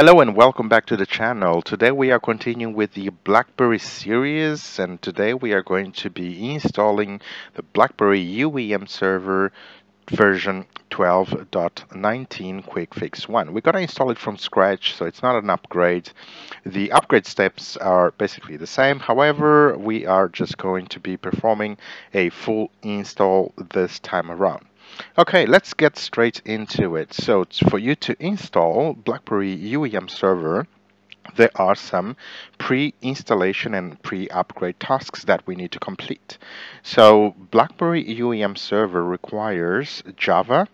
Hello and welcome back to the channel. Today we are continuing with the BlackBerry series and today we are going to be installing the BlackBerry UEM server version 12.19 quick fix 1 we're going to install it from scratch so it's not an upgrade. The upgrade steps are basically the same. However we are just going to be performing a full install this time around Okay, let's get straight into it. So for you to install BlackBerry UEM server, there are some pre-installation and pre-upgrade tasks that we need to complete. So BlackBerry UEM server requires Java,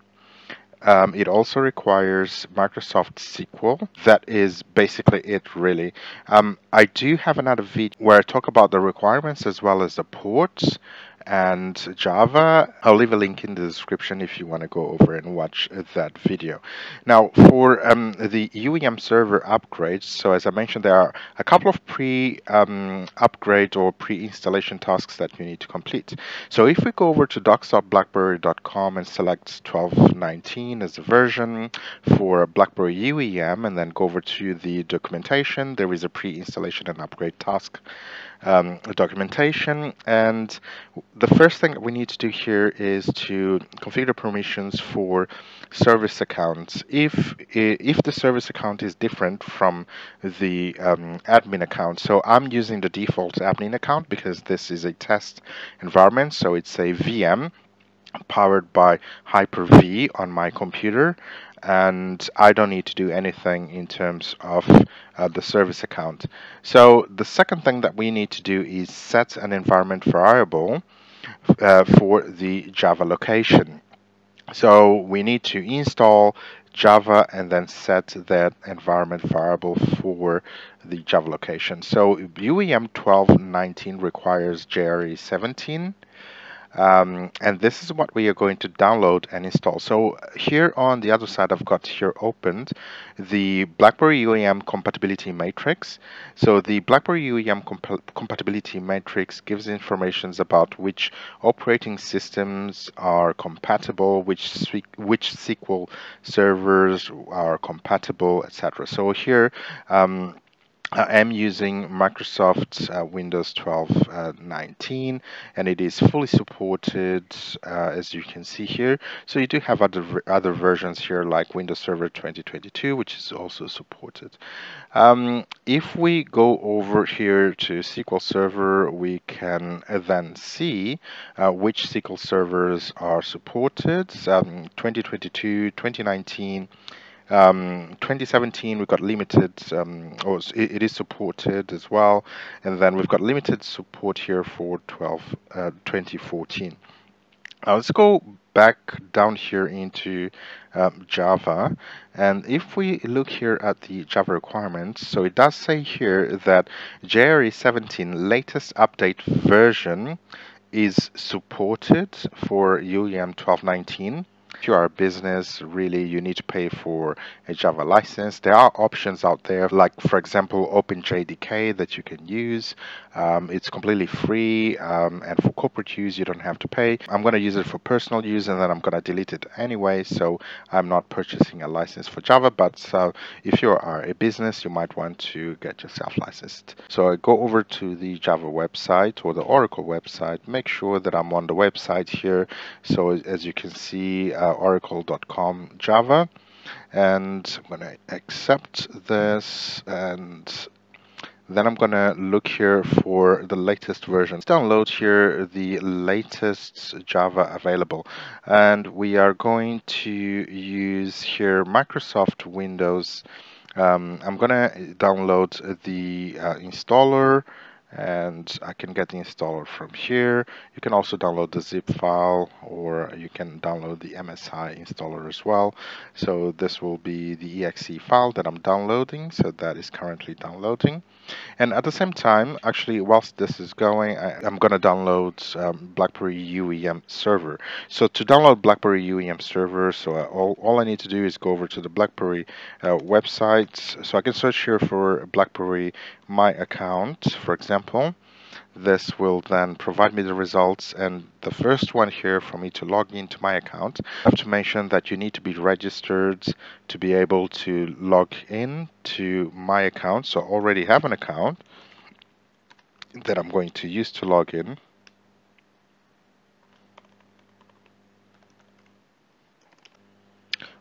um, it also requires Microsoft SQL. That is basically it, really. Um, I do have another video where I talk about the requirements as well as the ports and Java. I'll leave a link in the description if you want to go over and watch that video. Now, for um, the UEM server upgrades, so as I mentioned, there are a couple of pre-upgrade um, or pre-installation tasks that you need to complete. So if we go over to docs.blackberry.com and select 12.19 as the version for BlackBerry UEM and then go over to the documentation, there is a pre-installation and upgrade task um, documentation. And the first thing we need to do here is to configure permissions for service accounts. If if the service account is different from the um, admin account, so I'm using the default admin account because this is a test environment, so it's a VM powered by Hyper-V on my computer and I don't need to do anything in terms of uh, the service account. So the second thing that we need to do is set an environment variable uh, for the Java location. So we need to install Java and then set that environment variable for the Java location. So UEM 12.19 requires JRE 17 um, and this is what we are going to download and install. So here on the other side, I've got here opened the BlackBerry UEM compatibility matrix. So the BlackBerry UEM comp compatibility matrix gives information about which operating systems are compatible, which which SQL servers are compatible, etc. So here. Um, I am using Microsoft uh, Windows 12 uh, 19 and it is fully supported uh, as you can see here. So you do have other other versions here like Windows Server 2022 which is also supported. Um, if we go over here to SQL Server we can then see uh, which SQL servers are supported. Um, 2022 2019 um, 2017 we've got limited, um, or it, it is supported as well, and then we've got limited support here for 12, uh, 2014. Now let's go back down here into um, Java. And if we look here at the Java requirements so it does say here that JRE 17 latest update version is supported for UEM 1219 if you are a business, really, you need to pay for a Java license. There are options out there, like, for example, OpenJDK that you can use. Um, it's completely free, um, and for corporate use, you don't have to pay. I'm going to use it for personal use, and then I'm going to delete it anyway, so I'm not purchasing a license for Java. But uh, if you are a business, you might want to get yourself licensed. So I go over to the Java website or the Oracle website, make sure that I'm on the website here. So as you can see, uh, oracle.com Java. And I'm going to accept this and then I'm going to look here for the latest versions. Download here the latest Java available. And we are going to use here Microsoft Windows. Um, I'm going to download the uh, installer and I can get the installer from here. You can also download the zip file or you can download the MSI installer as well. So this will be the exe file that I'm downloading. So that is currently downloading. And at the same time, actually, whilst this is going, I, am going to download um, BlackBerry UEM server. So to download BlackBerry UEM server, so uh, all, all I need to do is go over to the BlackBerry uh, website. So I can search here for BlackBerry My Account, for example. This will then provide me the results and the first one here for me to log into my account. I have to mention that you need to be registered to be able to log in to my account. So already have an account that I'm going to use to log in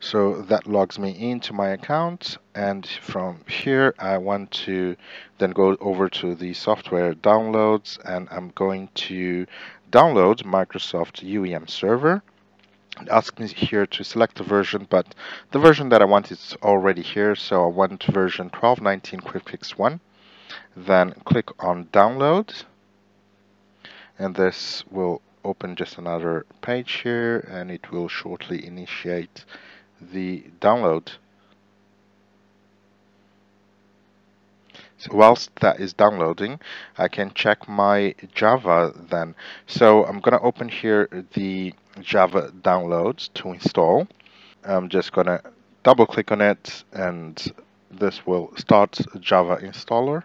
So that logs me into my account and from here I want to then go over to the software downloads and I'm going to download Microsoft UEM Server. It asks me here to select the version but the version that I want is already here so I want version 1219 QuickFix 1. Then click on download and this will open just another page here and it will shortly initiate the download. So whilst that is downloading, I can check my Java then. So I'm going to open here the Java downloads to install. I'm just going to double click on it and this will start Java installer.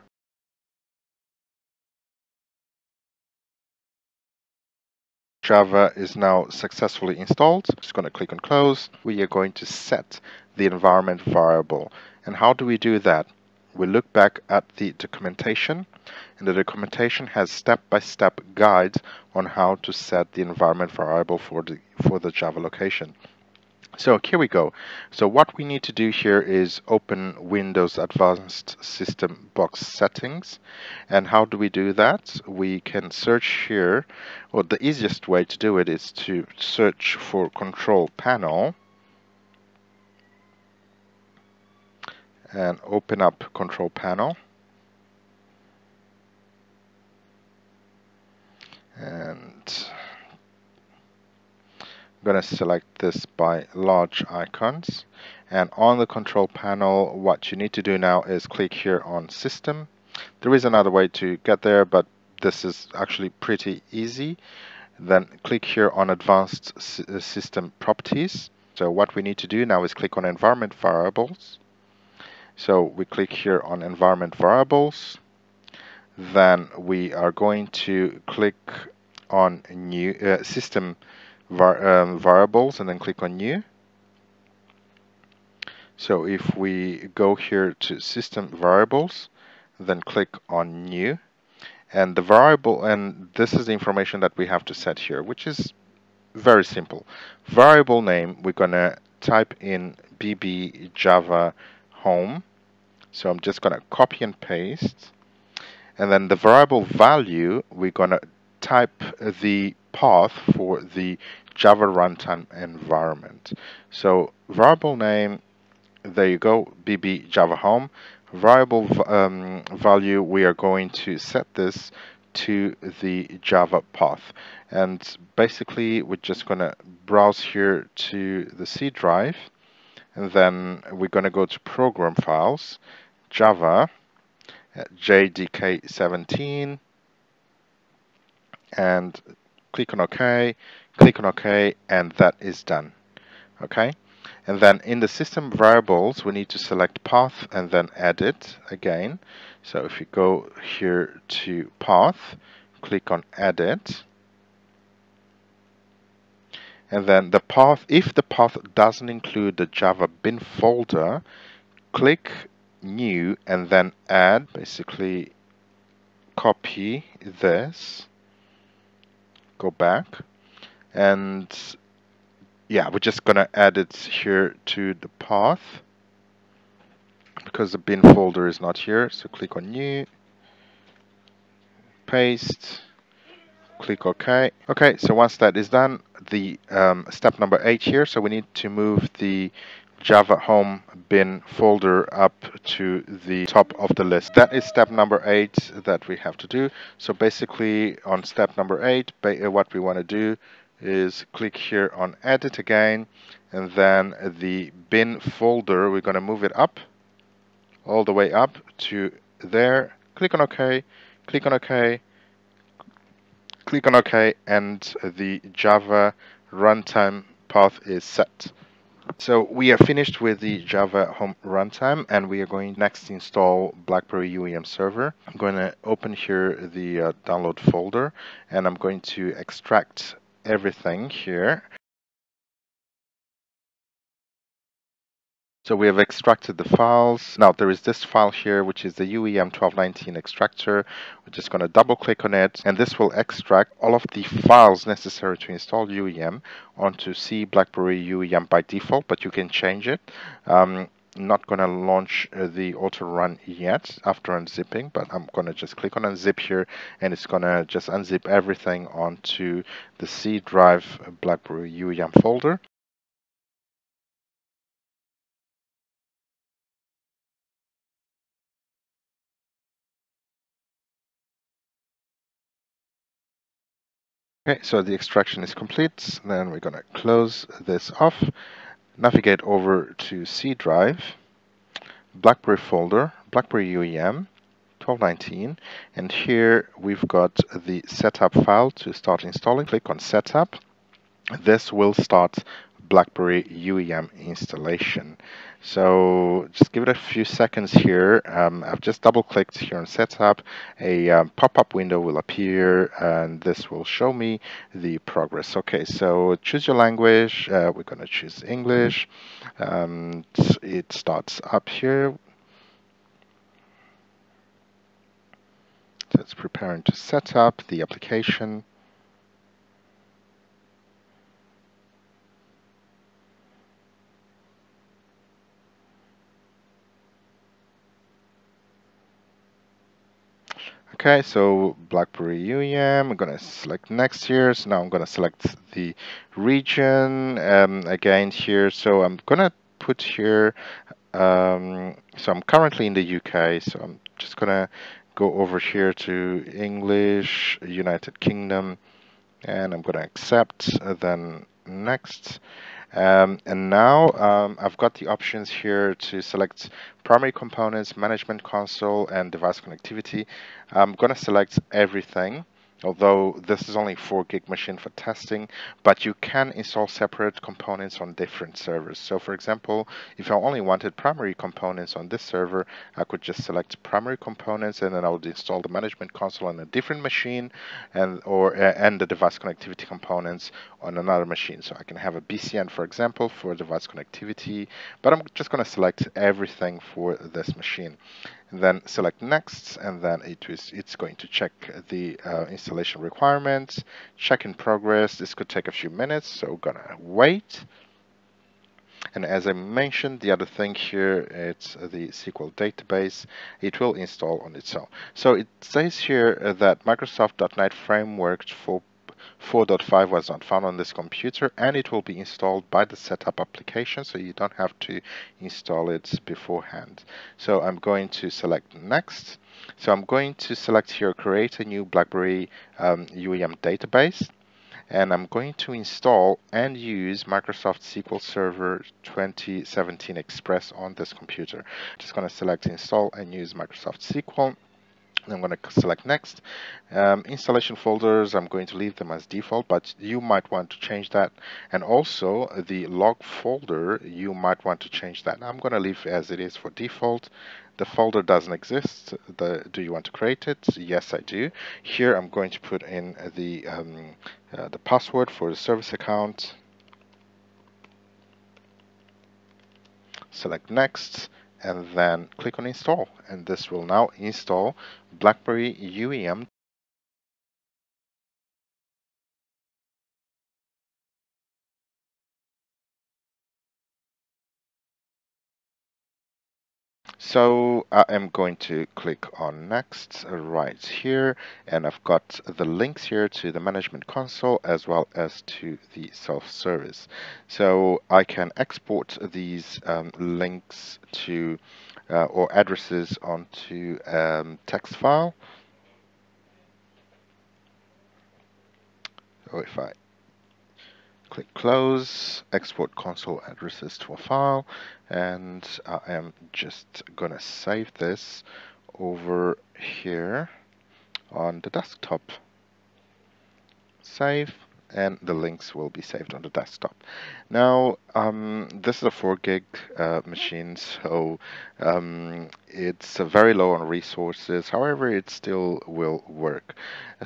Java is now successfully installed. Just going to click on close. We are going to set the environment variable. And how do we do that? We look back at the documentation and the documentation has step-by-step -step guides on how to set the environment variable for the for the Java location. So here we go. So what we need to do here is open Windows Advanced System Box Settings. And how do we do that? We can search here, or the easiest way to do it is to search for Control Panel. And open up Control Panel. And going to select this by large icons. And on the control panel what you need to do now is click here on system. There is another way to get there but this is actually pretty easy. Then click here on advanced uh, system properties. So what we need to do now is click on environment variables. So we click here on environment variables. Then we are going to click on new uh, system um, variables and then click on new. So if we go here to system variables, then click on new. And the variable and this is the information that we have to set here which is very simple. Variable name we're gonna type in bb java home. So I'm just gonna copy and paste. And then the variable value we're gonna type the path for the Java runtime environment. So variable name, there you go, BB Java Home. Variable um, value, we are going to set this to the Java path. And basically, we're just going to browse here to the C drive. And then we're going to go to Program Files, Java, JDK17, and click on OK, click on OK, and that is done. Okay, and then in the system variables, we need to select path and then edit again. So if you go here to path, click on edit, and then the path, if the path doesn't include the Java bin folder, click new and then add, basically copy this go back. And yeah we're just gonna add it here to the path. Because the bin folder is not here so click on new. Paste. Click OK. Okay so once that is done the um, step number eight here so we need to move the Java home bin folder up to the top of the list. That is step number eight that we have to do. So basically on step number eight, uh, what we want to do is click here on edit again and then the bin folder, we're going to move it up all the way up to there. Click on OK, click on OK, click on OK and the Java runtime path is set So we are finished with the Java Home Runtime and we are going next to install BlackBerry UEM Server. I'm going to open here the uh, download folder and I'm going to extract everything here So we have extracted the files. Now there is this file here, which is the UEM 1219 extractor. We're just going to double click on it, and this will extract all of the files necessary to install UEM onto C BlackBerry UEM by default, but you can change it. Um, not going to launch uh, the auto run yet after unzipping, but I'm going to just click on unzip here and it's going to just unzip everything onto the C drive BlackBerry UEM folder. Okay, so the extraction is complete. Then we're going to close this off, navigate over to C drive, BlackBerry folder, BlackBerry UEM 1219, and here we've got the setup file to start installing. Click on setup. This will start BlackBerry UEM installation. So just give it a few seconds here. Um, I've just double clicked here on setup. A um, pop-up window will appear and this will show me the progress. Okay, so choose your language. Uh, we're going to choose English. Um, it starts up here. So it's preparing to set up the application. Okay, so BlackBerry UEM, I'm gonna select next here. So now I'm gonna select the region um, again here. So I'm gonna put here, um, so I'm currently in the UK, so I'm just gonna go over here to English, United Kingdom, and I'm gonna accept, uh, then next. Um, and now um, I've got the options here to select primary components, management console, and device connectivity. I'm going to select everything although this is only 4 gig machine for testing, but you can install separate components on different servers. So for example, if I only wanted primary components on this server, I could just select primary components and then I would install the management console on a different machine and or and the device connectivity components on another machine. So I can have a BCN, for example, for device connectivity, but I'm just going to select everything for this machine then select next and then it is it's going to check the uh, installation requirements check in progress this could take a few minutes so we're gonna wait and as I mentioned, the other thing here, it's the SQL database. It will install on its own. So it says here that Microsoft.NET Framework for 4.5 was not found on this computer and it will be installed by the setup application so you don't have to install it beforehand. So I'm going to select next. So I'm going to select here create a new BlackBerry um, UEM database and I'm going to install and use Microsoft SQL Server 2017 Express on this computer. Just going to select install and use Microsoft SQL I'm going to select next. Um, installation folders, I'm going to leave them as default, but you might want to change that. And also the log folder, you might want to change that. I'm going to leave as it is for default. The folder doesn't exist. The, do you want to create it? Yes, I do. Here I'm going to put in the, um, uh, the password for the service account. Select next and then click on install. And this will now install BlackBerry UEM So I am going to click on next right here and I've got the links here to the management console as well as to the self-service. So I can export these um, links to uh, or addresses onto um, text file. So if I click close, export console addresses to a file, and I am just gonna save this over here on the desktop. Save, and the links will be saved on the desktop. Now, um, this is a 4 gig uh, machine, so um, it's uh, very low on resources. However, it still will work.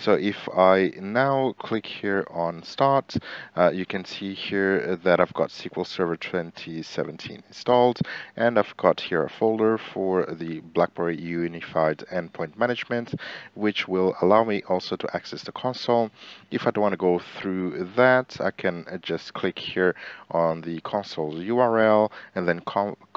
So if I now click here on Start, uh, you can see here that I've got SQL Server 2017 installed, and I've got here a folder for the BlackBerry Unified Endpoint Management, which will allow me also to access the console. If I don't want to go through that, I can just click here on the console URL and then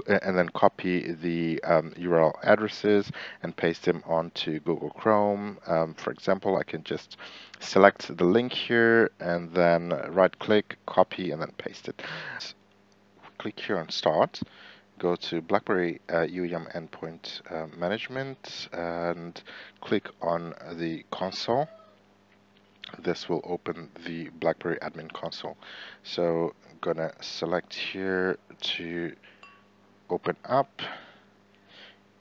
and then copy the um, URL addresses and paste them onto Google Chrome. Um, for example, I can just select the link here and then right click, copy and then paste it. Click here on Start go to BlackBerry uh, UEM Endpoint uh, Management and click on the console. This will open the BlackBerry Admin Console. So I'm gonna select here to open up.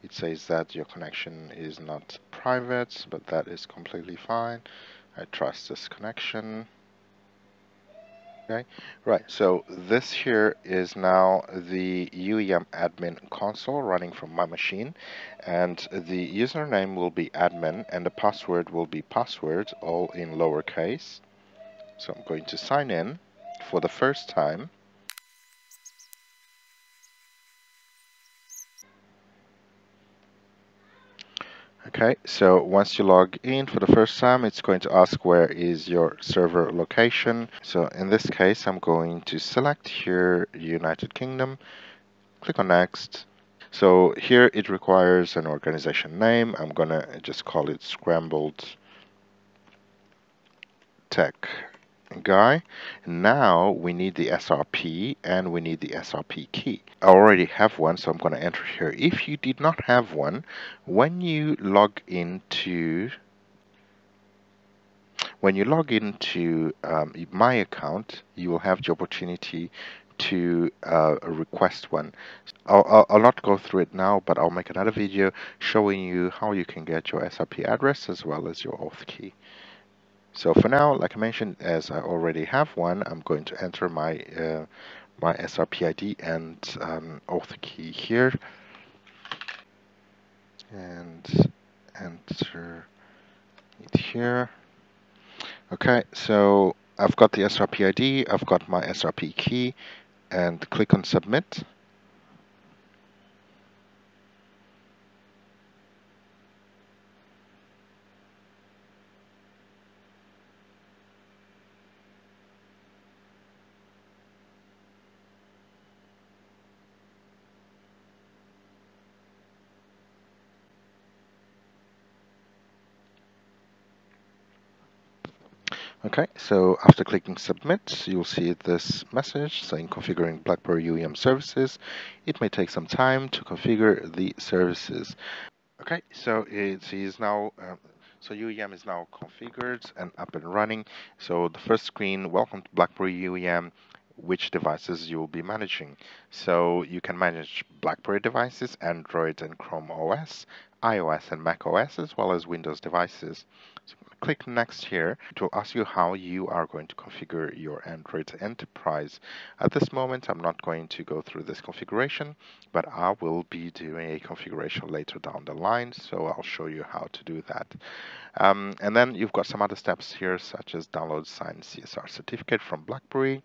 It says that your connection is not private, but that is completely fine. I trust this connection. Okay, right, so this here is now the UEM admin console running from my machine and the username will be admin and the password will be password all in lowercase. So I'm going to sign in for the first time Okay, so once you log in for the first time, it's going to ask where is your server location. So in this case, I'm going to select here United Kingdom, click on next. So here it requires an organization name. I'm gonna just call it Scrambled Tech guy. Now we need the SRP and we need the SRP key. I already have one, so I'm going to enter here. If you did not have one, when you log into when you log into um, my account, you will have the opportunity to uh, request one. I'll, I'll, I'll, not go through it now, but I'll make another video showing you how you can get your SRP address as well as your auth key. So for now, like I mentioned, as I already have one, I'm going to enter my uh, my SRP ID and um, auth key here, and enter it here. Okay, so I've got the SRP ID, I've got my SRP key, and click on submit. Okay, so after clicking submit, you'll see this message saying configuring BlackBerry UEM services. It may take some time to configure the services. Okay, so it is now, uh, so UEM is now configured and up and running. So the first screen, welcome to BlackBerry UEM which devices you will be managing. So you can manage BlackBerry devices, Android and Chrome OS, iOS and Mac OS, as well as Windows devices. Click next here. It will ask you how you are going to configure your Android Enterprise. At this moment, I'm not going to go through this configuration, but I will be doing a configuration later down the line, so I'll show you how to do that. Um, and then you've got some other steps here, such as download signed CSR certificate from BlackBerry,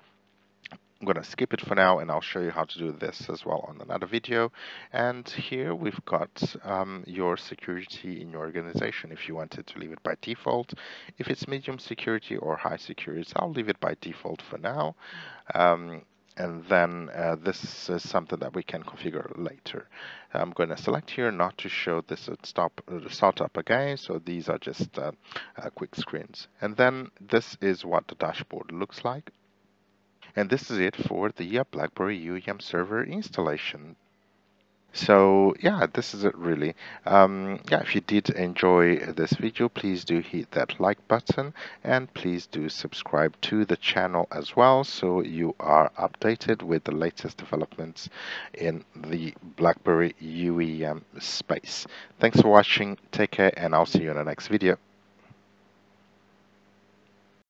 I'm going to skip it for now and I'll show you how to do this as well on another video. And here we've got um, your security in your organization if you wanted to leave it by default. If it's medium security or high security, I'll leave it by default for now. Um, and then uh, this is something that we can configure later. I'm going to select here not to show this at stop startup again, so these are just uh, uh, quick screens. And then this is what the dashboard looks like. And this is it for the uh, BlackBerry UEM server installation. So yeah, this is it really. Um, yeah, if you did enjoy this video, please do hit that like button and please do subscribe to the channel as well so you are updated with the latest developments in the BlackBerry UEM space. Thanks for watching, take care and I'll see you in the next video.